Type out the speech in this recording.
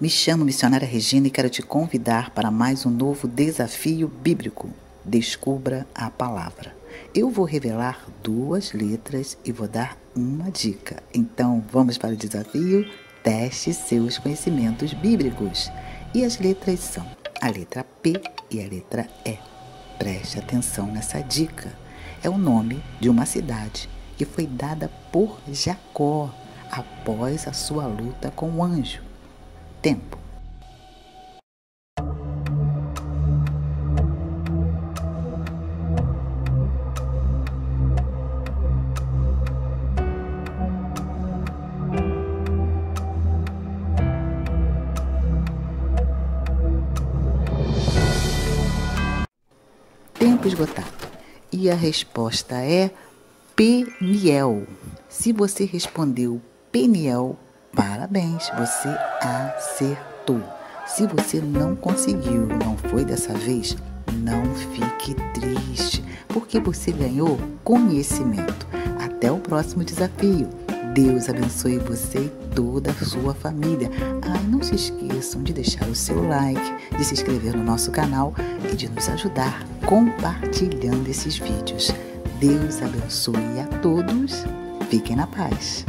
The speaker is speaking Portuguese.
Me chamo Missionária Regina e quero te convidar para mais um novo desafio bíblico. Descubra a palavra. Eu vou revelar duas letras e vou dar uma dica. Então, vamos para o desafio? Teste seus conhecimentos bíblicos. E as letras são a letra P e a letra E. Preste atenção nessa dica. É o nome de uma cidade que foi dada por Jacó após a sua luta com o anjo tempo. Esgotado. E a resposta é Peniel. Se você respondeu Peniel, Parabéns, você acertou. Se você não conseguiu, não foi dessa vez, não fique triste, porque você ganhou conhecimento. Até o próximo desafio. Deus abençoe você e toda a sua família. Ah, não se esqueçam de deixar o seu like, de se inscrever no nosso canal e de nos ajudar compartilhando esses vídeos. Deus abençoe a todos. Fiquem na paz.